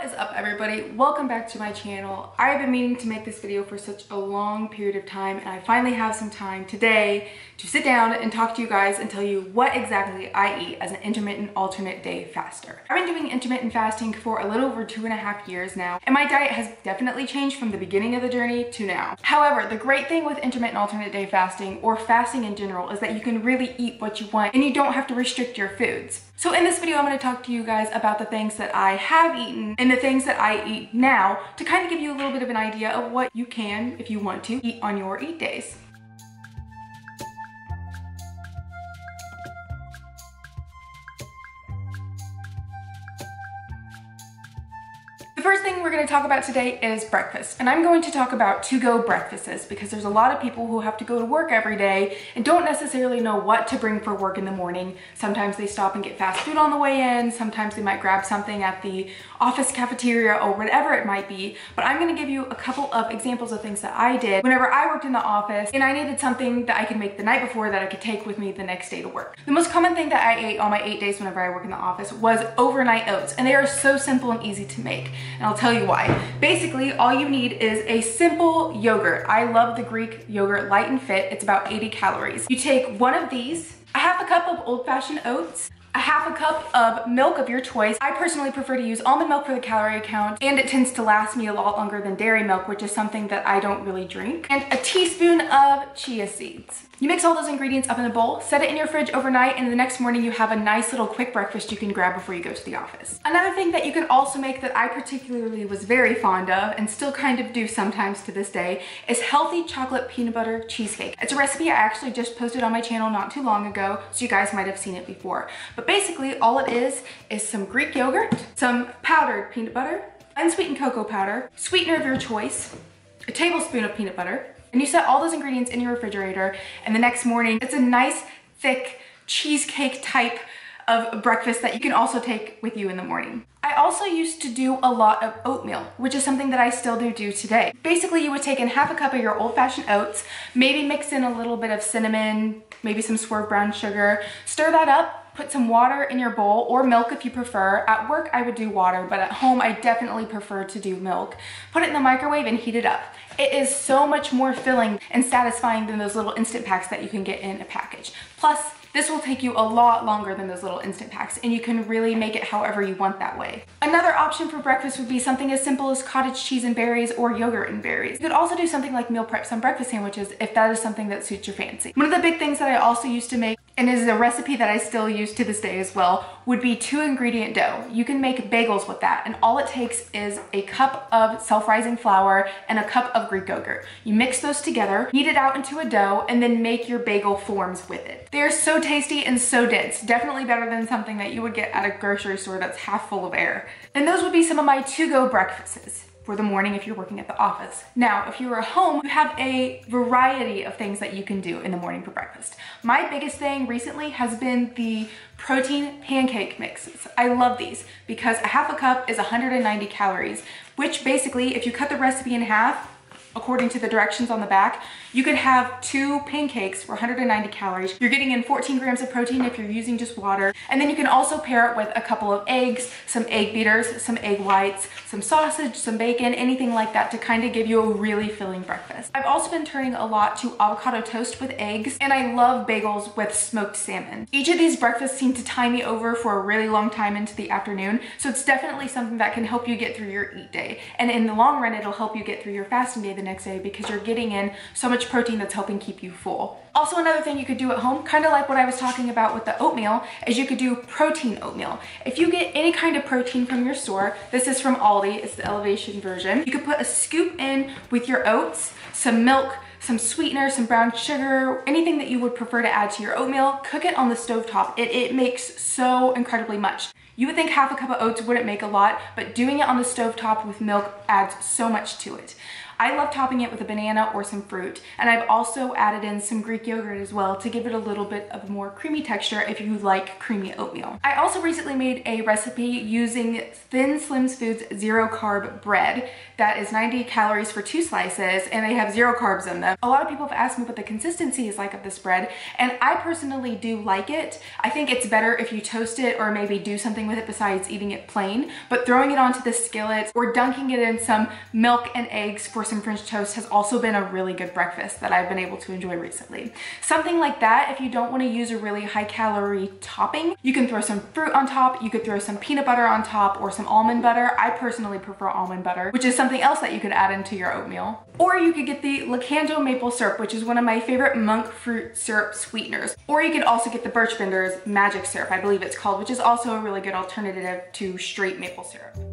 What is up everybody? Welcome back to my channel. I've been meaning to make this video for such a long period of time and I finally have some time today to sit down and talk to you guys and tell you what exactly I eat as an intermittent alternate day faster. I've been doing intermittent fasting for a little over two and a half years now and my diet has definitely changed from the beginning of the journey to now. However, the great thing with intermittent alternate day fasting or fasting in general is that you can really eat what you want and you don't have to restrict your foods. So in this video, I'm gonna talk to you guys about the things that I have eaten and the things that I eat now to kind of give you a little bit of an idea of what you can, if you want to, eat on your eat days. Thing we're going to talk about today is breakfast. And I'm going to talk about to-go breakfasts because there's a lot of people who have to go to work every day and don't necessarily know what to bring for work in the morning. Sometimes they stop and get fast food on the way in. Sometimes they might grab something at the office cafeteria or whatever it might be. But I'm going to give you a couple of examples of things that I did whenever I worked in the office and I needed something that I could make the night before that I could take with me the next day to work. The most common thing that I ate on my eight days whenever I work in the office was overnight oats and they are so simple and easy to make and I'll tell you why. Basically, all you need is a simple yogurt. I love the Greek yogurt Light and Fit. It's about 80 calories. You take one of these, a half a cup of old-fashioned oats, a half a cup of milk of your choice. I personally prefer to use almond milk for the calorie count and it tends to last me a lot longer than dairy milk, which is something that I don't really drink. And a teaspoon of chia seeds. You mix all those ingredients up in a bowl, set it in your fridge overnight, and the next morning you have a nice little quick breakfast you can grab before you go to the office. Another thing that you can also make that I particularly was very fond of, and still kind of do sometimes to this day, is healthy chocolate peanut butter cheesecake. It's a recipe I actually just posted on my channel not too long ago, so you guys might have seen it before. But basically all it is, is some Greek yogurt, some powdered peanut butter, unsweetened cocoa powder, sweetener of your choice, a tablespoon of peanut butter, and you set all those ingredients in your refrigerator and the next morning it's a nice thick cheesecake type of breakfast that you can also take with you in the morning. I also used to do a lot of oatmeal, which is something that I still do do today. Basically, you would take in half a cup of your old-fashioned oats, maybe mix in a little bit of cinnamon, maybe some swerve brown sugar, stir that up, put some water in your bowl or milk if you prefer. At work, I would do water, but at home, I definitely prefer to do milk. Put it in the microwave and heat it up. It is so much more filling and satisfying than those little instant packs that you can get in a package. Plus, this will take you a lot longer than those little instant packs and you can really make it however you want that way. Another option for breakfast would be something as simple as cottage cheese and berries or yogurt and berries. You could also do something like meal prep some breakfast sandwiches if that is something that suits your fancy. One of the big things that I also used to make and is a recipe that I still use to this day as well, would be two ingredient dough. You can make bagels with that and all it takes is a cup of self-rising flour and a cup of Greek yogurt. You mix those together, knead it out into a dough, and then make your bagel forms with it. They're so tasty and so dense, definitely better than something that you would get at a grocery store that's half full of air. And those would be some of my to-go breakfasts for the morning if you're working at the office. Now, if you're at home, you have a variety of things that you can do in the morning for breakfast. My biggest thing recently has been the protein pancake mixes. I love these because a half a cup is 190 calories, which basically, if you cut the recipe in half, according to the directions on the back, you could have two pancakes for 190 calories. You're getting in 14 grams of protein if you're using just water. And then you can also pair it with a couple of eggs, some egg beaters, some egg whites, some sausage, some bacon, anything like that to kind of give you a really filling breakfast. I've also been turning a lot to avocado toast with eggs, and I love bagels with smoked salmon. Each of these breakfasts seem to tie me over for a really long time into the afternoon, so it's definitely something that can help you get through your eat day. And in the long run, it'll help you get through your fasting day the next day because you're getting in so much protein that's helping keep you full. Also another thing you could do at home, kind of like what I was talking about with the oatmeal, is you could do protein oatmeal. If you get any kind of protein from your store, this is from Aldi, it's the elevation version, you could put a scoop in with your oats, some milk, some sweetener, some brown sugar, anything that you would prefer to add to your oatmeal, cook it on the stove top. It, it makes so incredibly much. You would think half a cup of oats wouldn't make a lot, but doing it on the stove top with milk adds so much to it. I love topping it with a banana or some fruit. And I've also added in some Greek yogurt as well to give it a little bit of a more creamy texture if you like creamy oatmeal. I also recently made a recipe using Thin Slims Foods zero carb bread that is 90 calories for two slices and they have zero carbs in them. A lot of people have asked me what the consistency is like of this bread and I personally do like it. I think it's better if you toast it or maybe do something with it besides eating it plain, but throwing it onto the skillet or dunking it in some milk and eggs for some French toast has also been a really good breakfast that I've been able to enjoy recently. Something like that, if you don't want to use a really high calorie topping, you can throw some fruit on top, you could throw some peanut butter on top or some almond butter. I personally prefer almond butter, which is something else that you could add into your oatmeal. Or you could get the Lakanto maple syrup, which is one of my favorite monk fruit syrup sweeteners. Or you could also get the Birch Benders magic syrup, I believe it's called, which is also a really good alternative to straight maple syrup.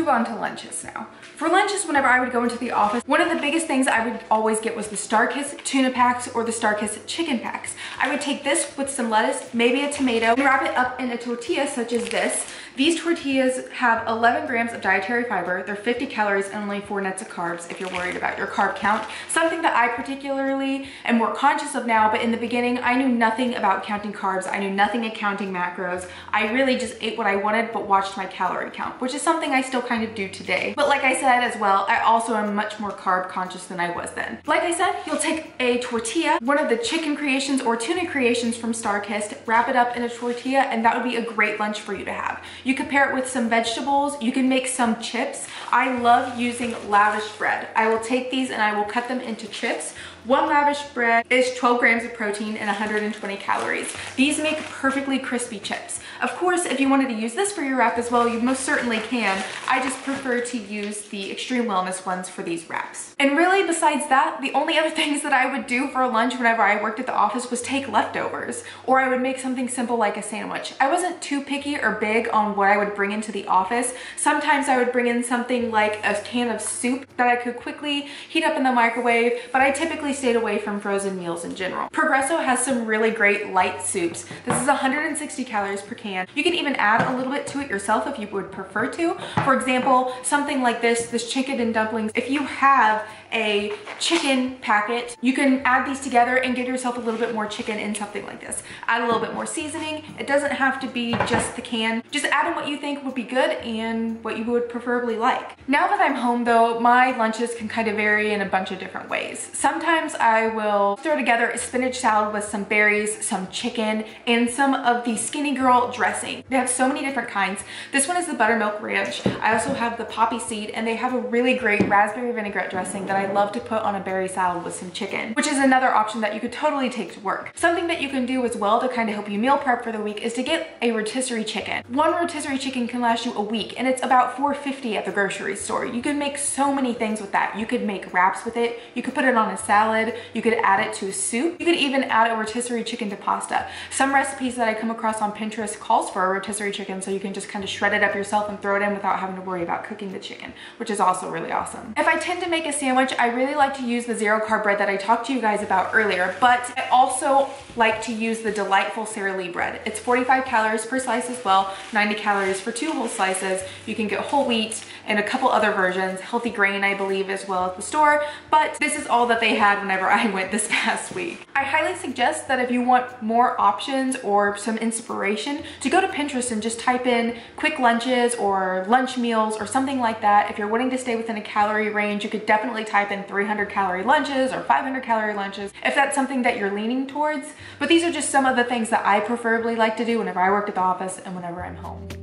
Move on to lunches now. For lunches, whenever I would go into the office, one of the biggest things I would always get was the Starkist tuna packs or the Starkist chicken packs. I would take this with some lettuce, maybe a tomato, and wrap it up in a tortilla such as this, these tortillas have 11 grams of dietary fiber. They're 50 calories and only four nets of carbs if you're worried about your carb count. Something that I particularly am more conscious of now, but in the beginning, I knew nothing about counting carbs. I knew nothing of counting macros. I really just ate what I wanted, but watched my calorie count, which is something I still kind of do today. But like I said as well, I also am much more carb conscious than I was then. Like I said, you'll take a tortilla, one of the chicken creations or tuna creations from Starkist, wrap it up in a tortilla, and that would be a great lunch for you to have. You could pair it with some vegetables. You can make some chips. I love using lavish bread. I will take these and I will cut them into chips. One lavish bread is 12 grams of protein and 120 calories. These make perfectly crispy chips. Of course, if you wanted to use this for your wrap as well, you most certainly can. I just prefer to use the extreme wellness ones for these wraps. And really, besides that, the only other things that I would do for lunch whenever I worked at the office was take leftovers, or I would make something simple like a sandwich. I wasn't too picky or big on what I would bring into the office. Sometimes I would bring in something like a can of soup that I could quickly heat up in the microwave, but I typically stayed away from frozen meals in general. Progresso has some really great light soups. This is 160 calories per can. You can even add a little bit to it yourself if you would prefer to. For example, something like this, this chicken and dumplings, if you have a chicken packet. You can add these together and give yourself a little bit more chicken in something like this. Add a little bit more seasoning. It doesn't have to be just the can. Just add in what you think would be good and what you would preferably like. Now that I'm home though, my lunches can kind of vary in a bunch of different ways. Sometimes I will throw together a spinach salad with some berries, some chicken, and some of the Skinny Girl dressing. They have so many different kinds. This one is the buttermilk ranch. I also have the poppy seed and they have a really great raspberry vinaigrette dressing that I love to put on a berry salad with some chicken, which is another option that you could totally take to work. Something that you can do as well to kind of help you meal prep for the week is to get a rotisserie chicken. One rotisserie chicken can last you a week and it's about 4.50 at the grocery store. You can make so many things with that. You could make wraps with it. You could put it on a salad. You could add it to a soup. You could even add a rotisserie chicken to pasta. Some recipes that I come across on Pinterest calls for a rotisserie chicken so you can just kind of shred it up yourself and throw it in without having to worry about cooking the chicken, which is also really awesome. If I tend to make a I really like to use the zero carb bread that I talked to you guys about earlier, but I also like to use the delightful Sara Lee bread. It's 45 calories per slice as well, 90 calories for two whole slices. You can get whole wheat and a couple other versions, healthy grain I believe as well at the store, but this is all that they had whenever I went this past week. I highly suggest that if you want more options or some inspiration to go to Pinterest and just type in quick lunches or lunch meals or something like that. If you're wanting to stay within a calorie range, you could definitely type in 300 calorie lunches or 500 calorie lunches if that's something that you're leaning towards. But these are just some of the things that I preferably like to do whenever I work at the office and whenever I'm home.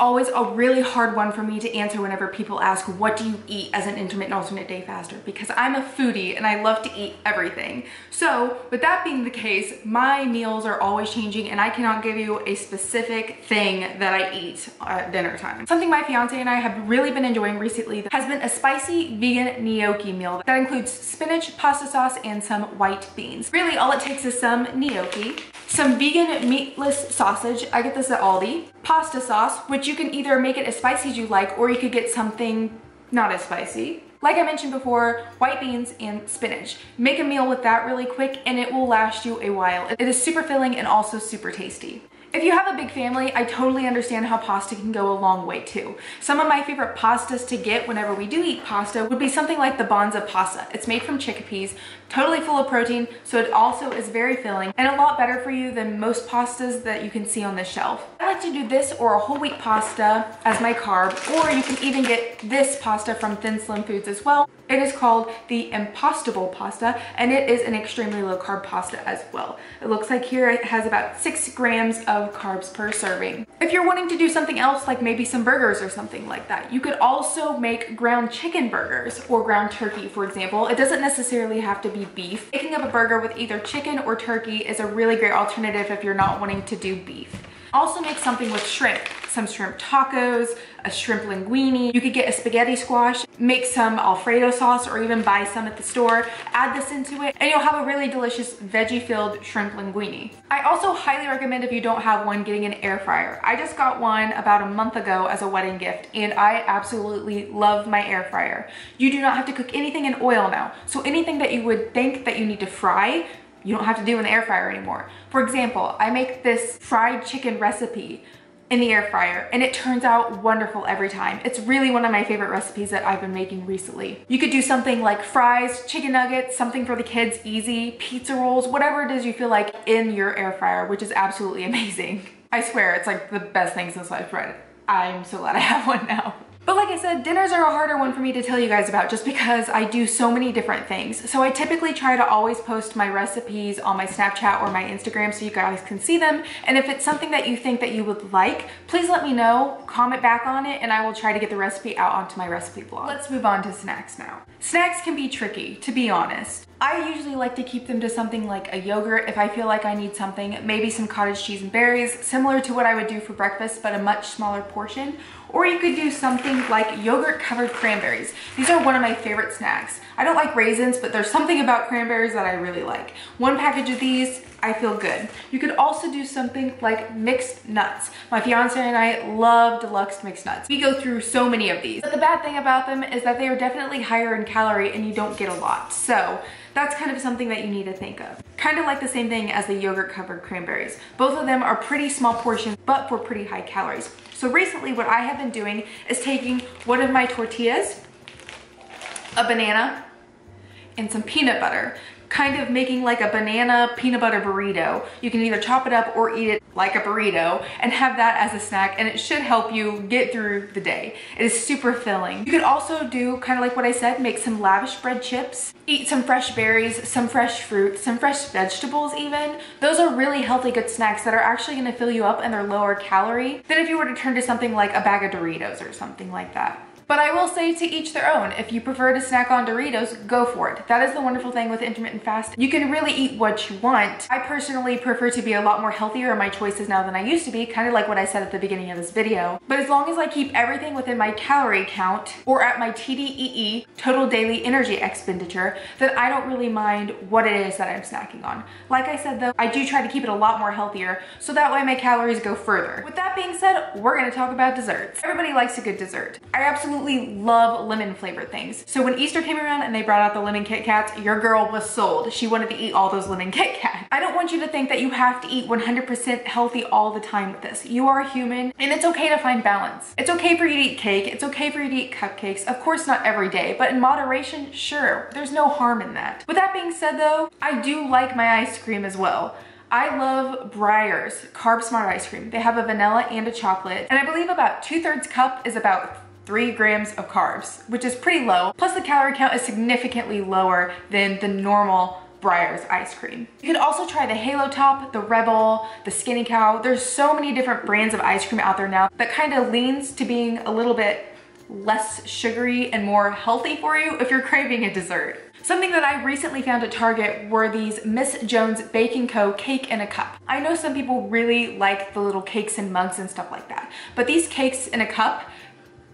Always a really hard one for me to answer whenever people ask, what do you eat as an intermittent alternate day faster? Because I'm a foodie and I love to eat everything. So with that being the case, my meals are always changing and I cannot give you a specific thing that I eat at dinner time. Something my fiance and I have really been enjoying recently has been a spicy vegan gnocchi meal that includes spinach, pasta sauce, and some white beans. Really all it takes is some gnocchi, some vegan meatless sausage, I get this at Aldi, pasta sauce, which you can either make it as spicy as you like or you could get something not as spicy. Like I mentioned before, white beans and spinach. Make a meal with that really quick and it will last you a while. It is super filling and also super tasty. If you have a big family, I totally understand how pasta can go a long way too. Some of my favorite pastas to get whenever we do eat pasta would be something like the Banza pasta. It's made from chickpeas, totally full of protein, so it also is very filling and a lot better for you than most pastas that you can see on the shelf. I like to do this or a whole wheat pasta as my carb, or you can even get this pasta from Thin Slim Foods as well. It is called the Impastable pasta and it is an extremely low carb pasta as well. It looks like here it has about six grams of carbs per serving. If you're wanting to do something else like maybe some burgers or something like that, you could also make ground chicken burgers or ground turkey for example. It doesn't necessarily have to be beef. Making up a burger with either chicken or turkey is a really great alternative if you're not wanting to do beef. Also make something with shrimp, some shrimp tacos, a shrimp linguine. You could get a spaghetti squash, make some Alfredo sauce or even buy some at the store, add this into it, and you'll have a really delicious veggie-filled shrimp linguine. I also highly recommend if you don't have one, getting an air fryer. I just got one about a month ago as a wedding gift, and I absolutely love my air fryer. You do not have to cook anything in oil now, so anything that you would think that you need to fry, you don't have to do in the air fryer anymore. For example, I make this fried chicken recipe in the air fryer and it turns out wonderful every time. It's really one of my favorite recipes that I've been making recently. You could do something like fries, chicken nuggets, something for the kids, easy, pizza rolls, whatever it is you feel like in your air fryer, which is absolutely amazing. I swear, it's like the best thing since sliced bread. I'm so glad I have one now. But like I said, dinners are a harder one for me to tell you guys about just because I do so many different things. So I typically try to always post my recipes on my Snapchat or my Instagram so you guys can see them. And if it's something that you think that you would like, please let me know, comment back on it, and I will try to get the recipe out onto my recipe blog. Let's move on to snacks now. Snacks can be tricky, to be honest. I usually like to keep them to something like a yogurt if I feel like I need something, maybe some cottage cheese and berries, similar to what I would do for breakfast, but a much smaller portion. Or you could do something like yogurt covered cranberries. These are one of my favorite snacks. I don't like raisins, but there's something about cranberries that I really like. One package of these, I feel good. You could also do something like mixed nuts. My fiance and I love deluxe mixed nuts. We go through so many of these. But the bad thing about them is that they are definitely higher in calorie and you don't get a lot. So that's kind of something that you need to think of. Kind of like the same thing as the yogurt covered cranberries. Both of them are pretty small portions, but for pretty high calories. So recently what I have been doing is taking one of my tortillas, a banana, and some peanut butter kind of making like a banana peanut butter burrito. You can either chop it up or eat it like a burrito and have that as a snack and it should help you get through the day. It is super filling. You could also do kind of like what I said, make some lavish bread chips, eat some fresh berries, some fresh fruit, some fresh vegetables even. Those are really healthy good snacks that are actually gonna fill you up and they're lower calorie than if you were to turn to something like a bag of Doritos or something like that. But I will say to each their own. If you prefer to snack on Doritos, go for it. That is the wonderful thing with intermittent fast. You can really eat what you want. I personally prefer to be a lot more healthier in my choices now than I used to be, kind of like what I said at the beginning of this video. But as long as I keep everything within my calorie count or at my TDEE, total daily energy expenditure, then I don't really mind what it is that I'm snacking on. Like I said though, I do try to keep it a lot more healthier so that way my calories go further. With that being said, we're gonna talk about desserts. Everybody likes a good dessert. I absolutely absolutely love lemon flavored things. So when Easter came around and they brought out the lemon Kit Kats, your girl was sold. She wanted to eat all those lemon Kit Kats. I don't want you to think that you have to eat 100% healthy all the time with this. You are human and it's okay to find balance. It's okay for you to eat cake. It's okay for you to eat cupcakes. Of course not every day, but in moderation, sure. There's no harm in that. With that being said though, I do like my ice cream as well. I love Breyers Carb Smart Ice Cream. They have a vanilla and a chocolate, and I believe about two thirds cup is about three grams of carbs, which is pretty low. Plus the calorie count is significantly lower than the normal Breyers ice cream. You could also try the Halo Top, the Rebel, the Skinny Cow. There's so many different brands of ice cream out there now that kind of leans to being a little bit less sugary and more healthy for you if you're craving a dessert. Something that I recently found at Target were these Miss Jones Baking Co. cake in a cup. I know some people really like the little cakes and mugs and stuff like that, but these cakes in a cup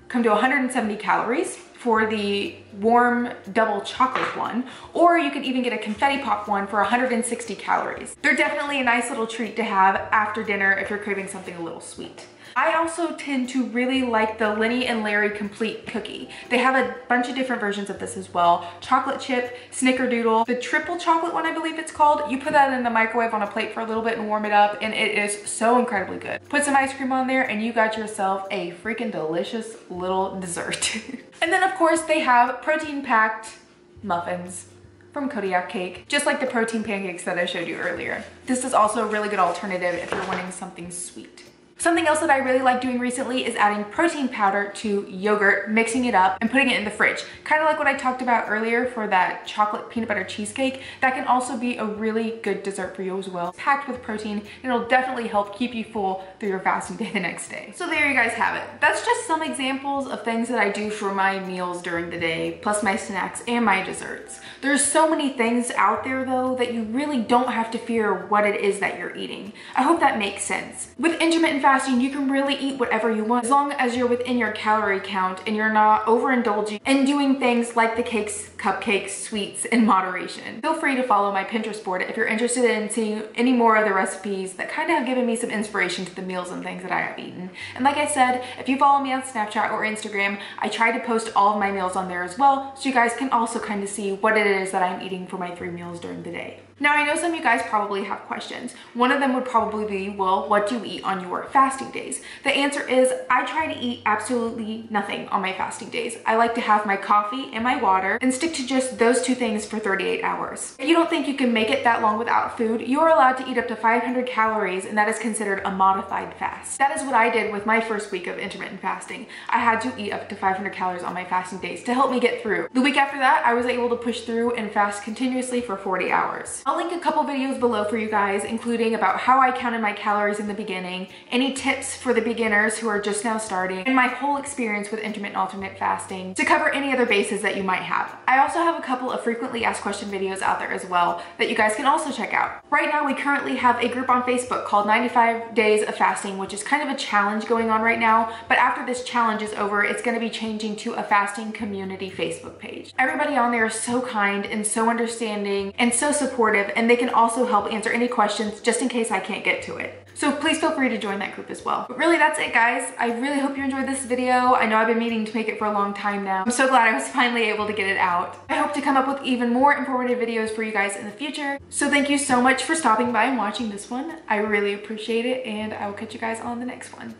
come to 170 calories for the warm double chocolate one, or you could even get a confetti pop one for 160 calories. They're definitely a nice little treat to have after dinner if you're craving something a little sweet. I also tend to really like the Lenny and Larry Complete Cookie. They have a bunch of different versions of this as well. Chocolate chip, snickerdoodle, the triple chocolate one I believe it's called. You put that in the microwave on a plate for a little bit and warm it up and it is so incredibly good. Put some ice cream on there and you got yourself a freaking delicious little dessert. and then of course they have protein packed muffins from Kodiak Cake, just like the protein pancakes that I showed you earlier. This is also a really good alternative if you're wanting something sweet. Something else that I really like doing recently is adding protein powder to yogurt, mixing it up and putting it in the fridge. Kind of like what I talked about earlier for that chocolate peanut butter cheesecake. That can also be a really good dessert for you as well. It's packed with protein and it'll definitely help keep you full through your fasting day the next day. So there you guys have it. That's just some examples of things that I do for my meals during the day, plus my snacks and my desserts. There's so many things out there though that you really don't have to fear what it is that you're eating. I hope that makes sense. With intermittent fasting, you can really eat whatever you want as long as you're within your calorie count and you're not overindulging and doing things like the cakes, cupcakes, sweets in moderation. Feel free to follow my Pinterest board if you're interested in seeing any more of the recipes that kind of have given me some inspiration to the meals and things that I have eaten. And like I said, if you follow me on Snapchat or Instagram, I try to post all of my meals on there as well so you guys can also kind of see what it is that I'm eating for my three meals during the day. Now I know some of you guys probably have questions. One of them would probably be, well, what do you eat on your fasting days? The answer is I try to eat absolutely nothing on my fasting days. I like to have my coffee and my water and stick to just those two things for 38 hours. If you don't think you can make it that long without food, you are allowed to eat up to 500 calories and that is considered a modified fast. That is what I did with my first week of intermittent fasting. I had to eat up to 500 calories on my fasting days to help me get through. The week after that, I was able to push through and fast continuously for 40 hours. I'll link a couple videos below for you guys, including about how I counted my calories in the beginning, any tips for the beginners who are just now starting, and my whole experience with intermittent alternate fasting to cover any other bases that you might have. I also have a couple of frequently asked question videos out there as well that you guys can also check out. Right now, we currently have a group on Facebook called 95 Days of Fasting, which is kind of a challenge going on right now, but after this challenge is over, it's gonna be changing to a fasting community Facebook page. Everybody on there is so kind and so understanding and so supportive, and they they can also help answer any questions just in case I can't get to it. So please feel free to join that group as well. But really that's it guys. I really hope you enjoyed this video. I know I've been meaning to make it for a long time now. I'm so glad I was finally able to get it out. I hope to come up with even more informative videos for you guys in the future. So thank you so much for stopping by and watching this one. I really appreciate it and I will catch you guys on the next one.